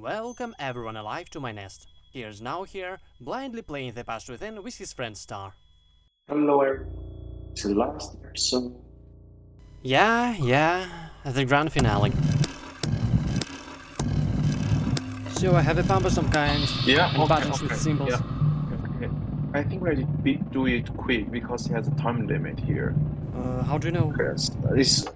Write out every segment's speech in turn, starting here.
Welcome everyone alive to my nest. Here's Nowhere, blindly playing the past within with his friend Star. Hello, everyone. It's the last episode. Yeah, yeah, the grand finale. So I have a pump of some kind, Yeah, and buttons with symbols. Yeah. Okay. I think we be- do it quick because it has a time limit here. Uh, how do you know? Yes, it's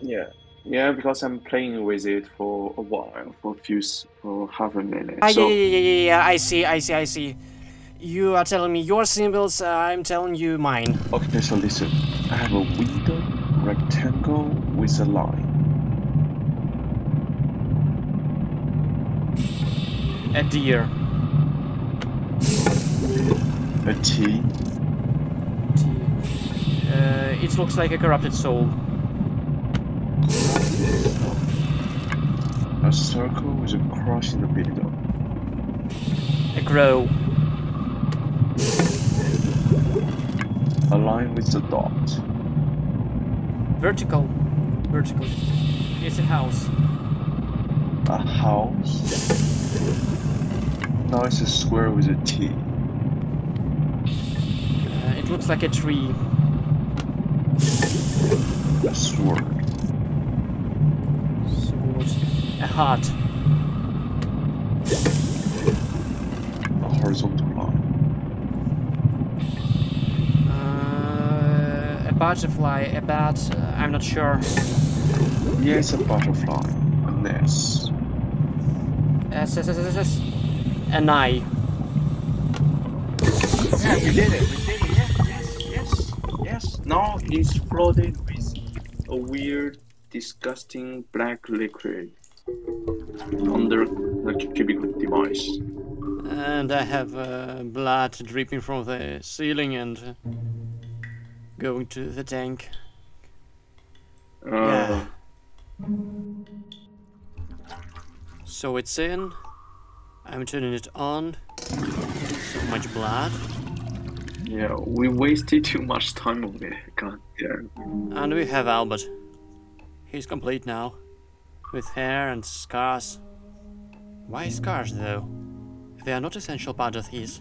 yeah, yeah. Because I'm playing with it for a while, for a few, for half a minute. Ah, so yeah, yeah, yeah, yeah, yeah, I see, I see, I see. You are telling me your symbols, uh, I'm telling you mine. okay, so listen. I have a window rectangle with a line. A deer. A T. Uh, it looks like a corrupted soul. A circle with a cross in the middle. A crow. A line with a dot. Vertical. Vertical. It's a house. A house. Now it's a square with a T. Uh, it looks like a tree. A. Sword. A heart. A horizontal line. Uh, a butterfly. A bat. Uh, I'm not sure. Yeah, it's a butterfly. An S. S, S, S, S, S. An eye. Yeah, we did it. We did it. Yes, yes, yes, yes. Now it's flooded with a weird, disgusting black liquid under the cubicle device. And I have uh, blood dripping from the ceiling and uh, going to the tank. Uh, Yeah. So it's in. I'm turning it on. So much blood. yeah, we wasted too much time on it. God damn. And we have Albert. He's complete now. With hair and scars. Why scars though? They are not essential part of his.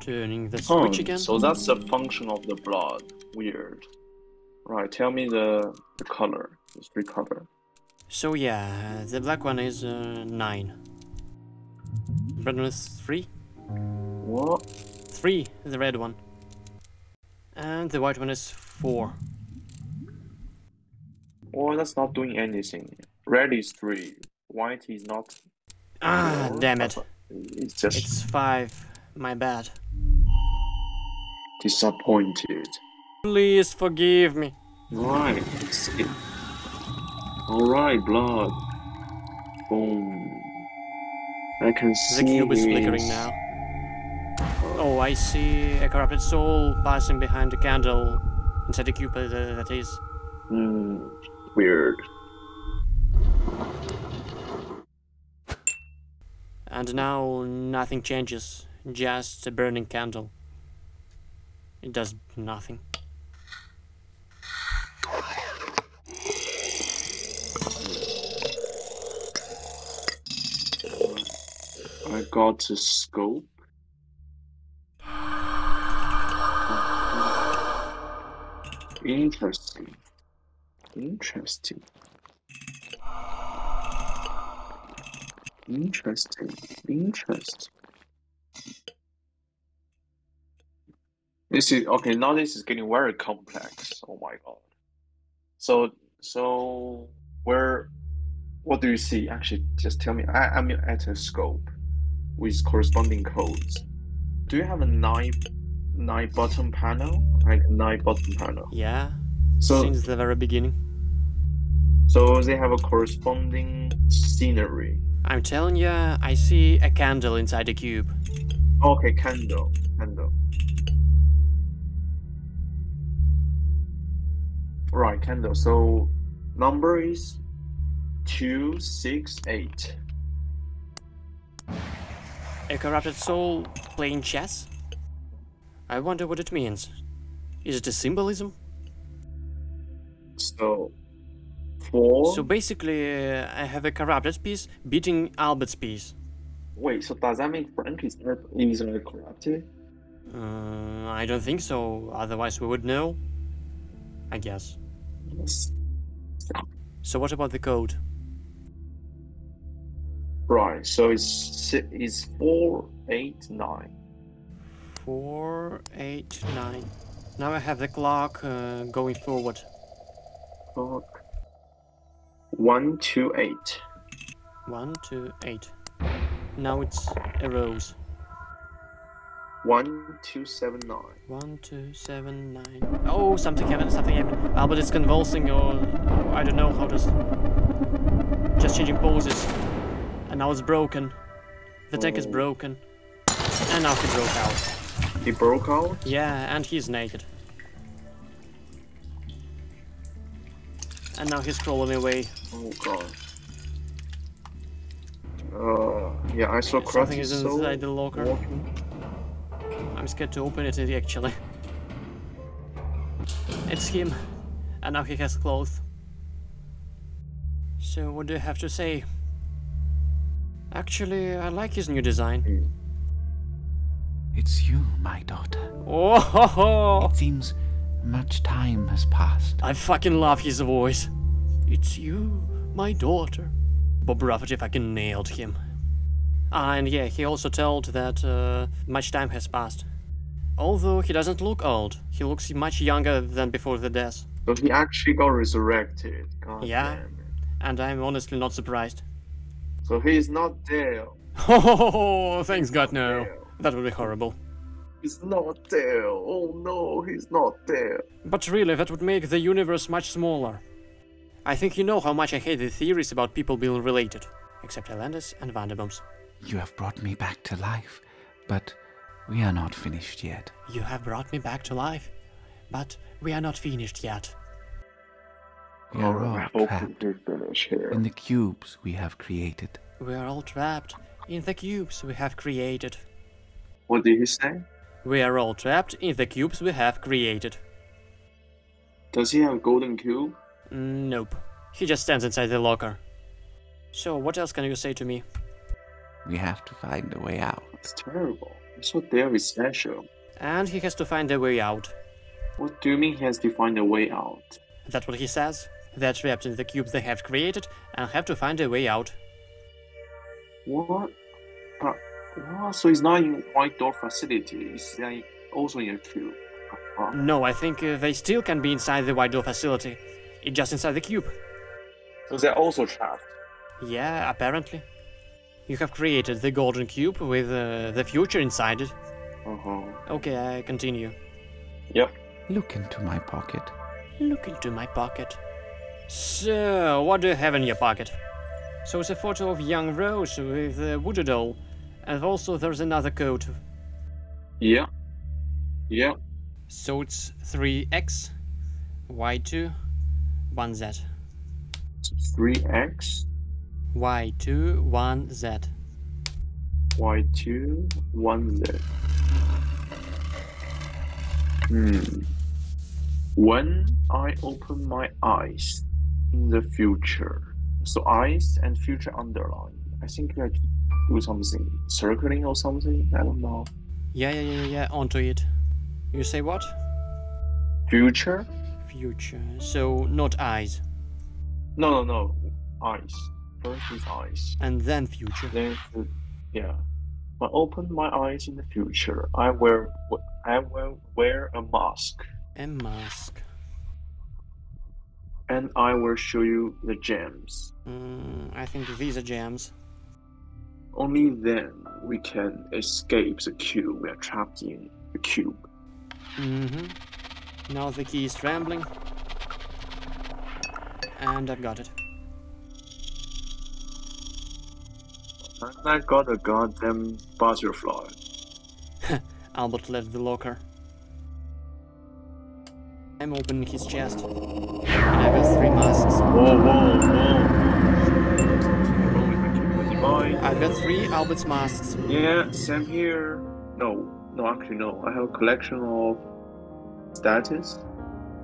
Turning the switch again. Oh, so that's the function of the blood. Weird. Right, tell me the, the color. The three color. So yeah, the black one is uh, 9. Red one is 3. What? 3, the red one. And the white one is 4. Oh, that's not doing anything. Red is three. White is not. Ah, four. damn it. It's just It's 5. My bad. disappointed. Please forgive me. Right. see. Alright, blood. Boom. I can see. The cube is flickering now. Oh, I see a corrupted soul passing behind a candle inside the cube that is. Hmm. Weird. And now nothing changes, just a burning candle. It does nothing. I got a scope. Interesting. Interesting. Interesting. Interesting. This is okay. Now this is getting very complex. Oh my god. So so where what do you see? Actually, just tell me. I, I'm at a scope with corresponding codes. Do you have a nine nine button panel? Like a nine button panel. Yeah, So since the very beginning. so they have a corresponding scenery. I'm telling you, I see a candle inside the cube. Okay, candle, candle. Right, candle. So number is two six eight. A corrupted soul playing chess? I wonder what it means. Is it a symbolism? So four. So basically, uh, I have a corrupted piece beating Albert's piece. Wait, so does that mean Frank is not easily corrupted? Uh, I don't think so, otherwise we would know. I guess. Yes. So what about the code? Right. So it's it's four eight nine. Four, eight, nine. Now I have the clock uh, going forward. Fuck. One two eight. One, two, eight. Now it's a rose. One two seven nine. One, two, seven, nine. Oh, something happened, something happened. Albert is convulsing or, or I don't know how to... Just changing poses. And now it's broken. The tank is Oh. broken. And now he broke out. He broke out. Yeah, and he's naked. And now he's crawling away. Oh god. Uh, yeah, I saw Something Krusty is so inside the locker. walking. I'm scared to open it actually. It's him. And now he has clothes. So what do you have to say? Actually, I like his new design. It's you, my daughter. Oh, ho, ho. It seems much time has passed. I fucking love his voice. It's you, my daughter. Bob Rafferty fucking nailed him. Ah, and yeah, he also told that uh, much time has passed. Although he doesn't look old, he looks much younger than before the death. So he actually got resurrected. God Yeah. damn it. And I'm honestly not surprised. So he's not there. Oh, thanks God, no. There. That would be horrible. He's not there. Oh no, he's not there. But really, that would make the universe much smaller. I think you know how much I hate the theories about people being related. Except Atlantis and Vanderbooms. You have brought me back to life, but we are not finished yet. You have brought me back to life, but we are not finished yet. We are all trapped we finish here. in the cubes we have created. We are all trapped in the cubes we have created. What did he say? We are all trapped in the cubes we have created. Does he have a golden cube? Nope. He just stands inside the locker. So, what else can you say to me? We have to find a way out. It's terrible. It's so very special. And he has to find a way out. What do you mean he has to find a way out? That's what he says. They're trapped in the cubes they have created and have to find a way out. What? What? So he's not in white door facility. He's like also in a cube. No, I think uh, they still can be inside the white door facility. It's just inside the cube. So they're also trapped. Yeah, apparently. You have created the golden cube with uh, the future inside it. Uh-huh. Okay, I continue. Yep. Look into my pocket. Look into my pocket. So, what do you have in your pocket? So it's a photo of young Rose with a voodoo doll. And also there's another code. Yeah. Yeah. So it's 3x, y2, 1z. 3x, y2, 1z. y2, 1z. Hmm. When I open my eyes in the future, so eyes and future underline. I think could do something circling or something. I don't know. Yeah, yeah, yeah, yeah, onto it. You say what? Future? Future. So not eyes. No, no, no. Eyes. First is eyes. And then future. Then, yeah. I open my eyes in the future, I wear I will wear a mask, A mask. and I will show you the gems. Mm, I think these are gems. Only then we can escape the cube. We are trapped in the cube. Mm-hmm. Now the key is trembling. And I've got it. And I got a goddamn butterfly. Albert left the locker. I'm opening his chest. And I got three masks. Whoa, whoa, whoa! Mine. I've got three Albert's masks. Yeah, same here. No, no, actually no. I have a collection of status,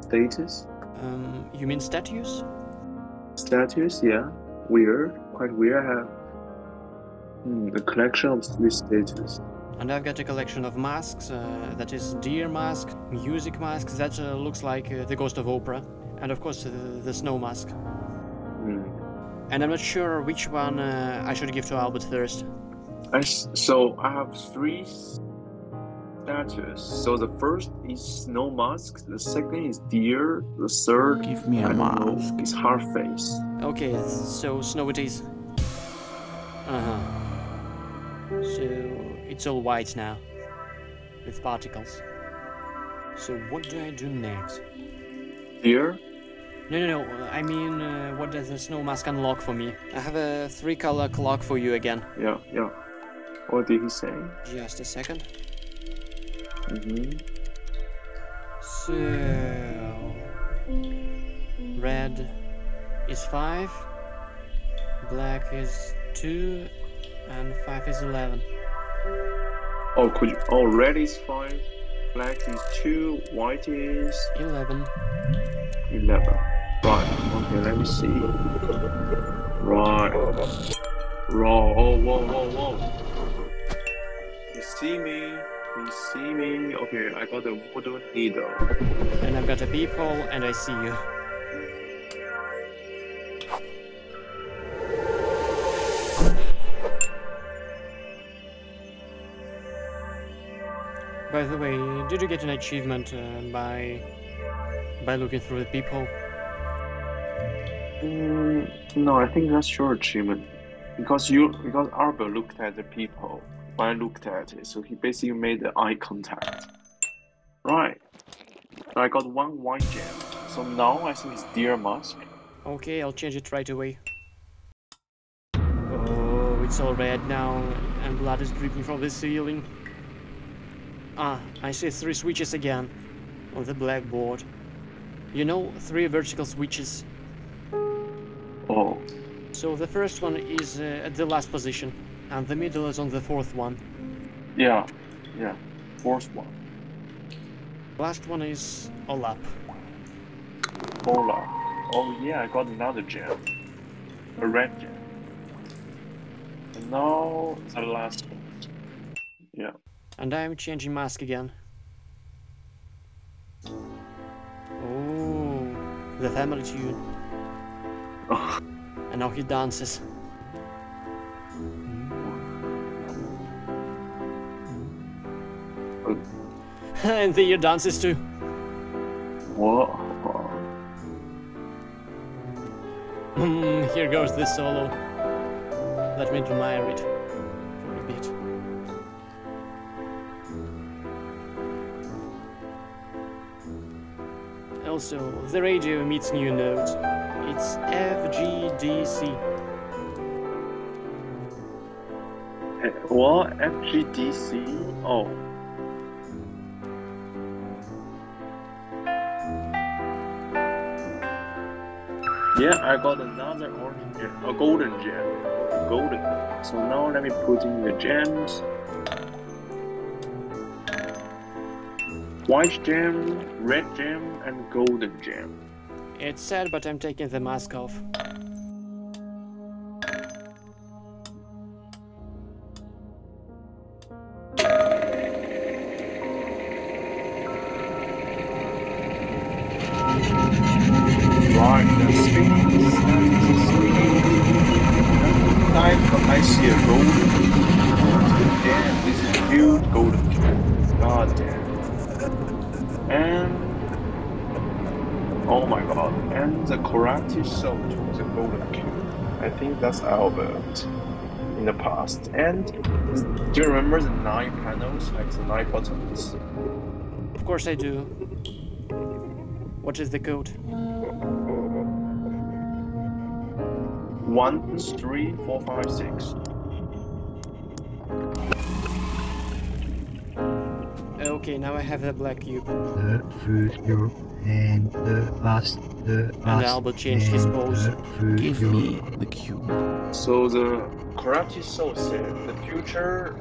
status. Um, you mean statues? Statues, yeah. Weird. Quite weird. I have hmm, a collection of three statues. And I've got a collection of masks, uh, that is deer mask, music mask, that uh, looks like uh, the ghost of Oprah, and of course uh, the snow mask. And I'm not sure which one uh, I should give to Albert first. I s- so I have three statues. So the first is snow mask. The second is deer. The third, Give me a I don't mask. know, is heart face. Okay, so snow it is. Uh-huh. So it's all white now. With particles. So what do I do next? Deer. No, no, no. I mean, uh, what does the snow mask unlock for me? I have a three-color clock for you again. Yeah, yeah. What did he say? Just a second. Mm-hmm. So red is five, black is two, and five is eleven. Oh, could you? Oh, red is five, black is two, white is Eleven. eleven. Right. Okay. Let me see. Right. Right. Oh, whoa, whoa, whoa. You see me? You see me? Okay, I got the wooden needle. And I've got a peephole, and I see you. By the way, did you get an achievement uh, by by looking through the peephole? Mm, no, I think that's your achievement. Because you, because Albert looked at the people I looked at it, so he basically made the eye contact. Right. I got one white gem. So now I think it's deer mask. Okay, I'll change it right away. Oh, it's all red now, and blood is dripping from the ceiling. Ah, I see three switches again on the blackboard. You know, three vertical switches. Oh, So the first one is uh, at the last position, and the middle is on the fourth one. yeah, yeah. Fourth one. Last one is all up. Hola. Oh yeah, I got another gem. A red gem. And now the last one. Yeah. And I'm changing mask again. Oh, the family tune. Oh, And now he dances. and the ear dances too. what? Hmm, Here goes this solo. Let me admire it for a bit. Also, the radio emits new notes. It's FGDC. What? FGDC? Oh. Yeah, I got another orange gem, a golden gem. Golden. So now let me put in the gems. White gem, red gem, and golden gem. It's sad, but I'm taking the mask off. Soul to the golden cube. I think that's Albert in the past. And do you remember the nine panels, like the nine buttons? Of course I do. What is the code? One, three, four, five, six. Okay, now I have the black cube. the future and the past, the And past Albert changed his and pose. the Give future. me the cube. So the corrupted soul said the future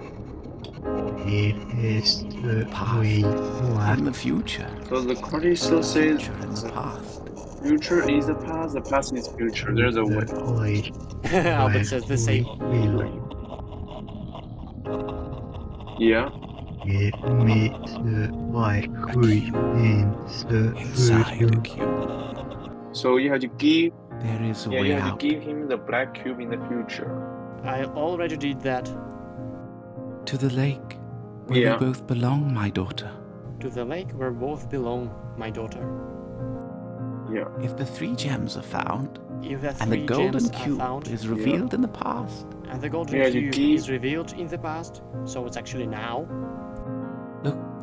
It is the Past. way And the future. So the corrupted soul says Future and the past. Future is the past, the past is future. There's a the way. place Albert says the same. Yeah. Give me the white cube in the Inside the cube, So you have to give there is a yeah, way you have out. to give him the black cube in the future. I already did that. To the lake, where Yeah. we both belong, my daughter. To the lake where both belong, my daughter. Yeah. If the three gems are found, If the and the golden cube found, is revealed in the past, and the golden Yeah, cube is revealed in the past, so it's actually now.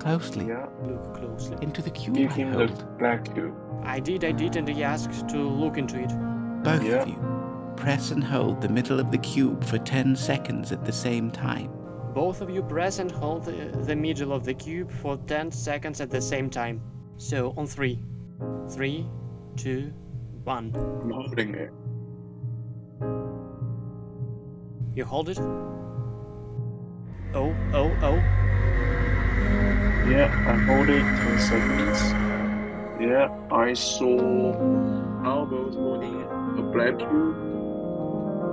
Look closely Yeah. Look closely. into the cube Give I him the black cube. I did, I did, and he asked to look into it. Both Yeah. of you, press and hold the middle of the cube for 10 seconds at the same time. Both of you press and hold the, the middle of the cube for 10 seconds at the same time. So on three. Three, two, one. I'm holding it. You hold it. Oh, oh, oh. Yeah, I hold it 10 seconds. Yeah, I saw Albert holding a black cube.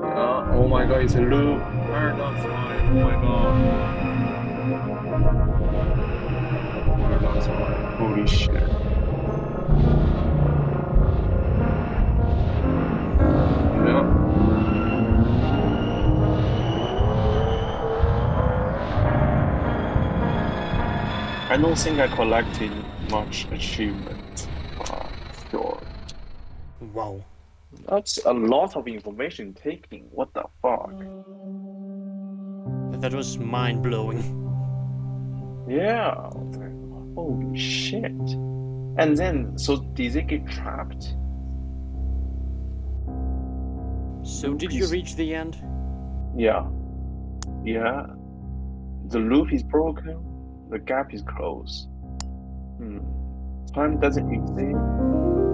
Yeah, oh my god, it's a loop. Paradox line, oh my god. Paradox line, holy shit. I don't think I collected much achievement. Uh, sure. Wow. That's a lot of information taking. What the fuck? That was mind blowing. Yeah. I was like, Holy shit. And then, so did they get trapped? So did you reach the end? Yeah. Yeah. The loop is broken. The gap is closed. Hmm. Time doesn't exist.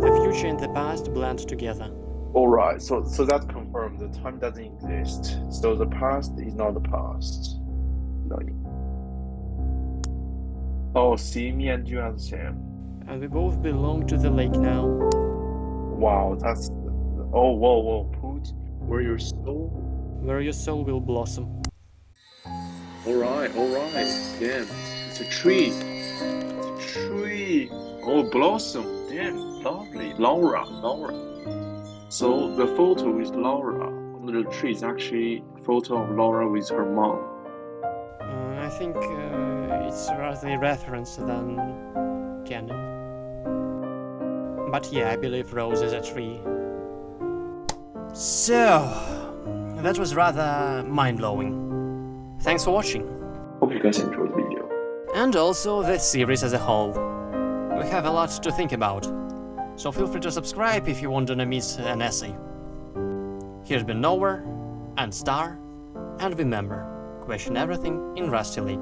The future and the past blend together. All right. So so that confirms the time doesn't exist. So the past is not the past. No. Oh, see, me and you are the same. And we both belong to the lake now. Wow, that's. Oh, whoa, whoa. Put where your soul. Where your soul will blossom. All right, all right. Damn, it's a tree. It's a tree. Oh, blossom. Damn, lovely. Laura, Laura. So the photo with Laura. Under the tree is actually a photo of Laura with her mom. Uh, I think uh, it's rather a reference than canon. But yeah, I believe Rose is a tree. So, that was rather mind blowing. Thanks for watching. Hope you guys enjoyed the video. And also the series as a whole. We have a lot to think about, so feel free to subscribe if you want to miss an essay. Here's been Nowhere, and Star, and remember, question everything in Rusty Lake.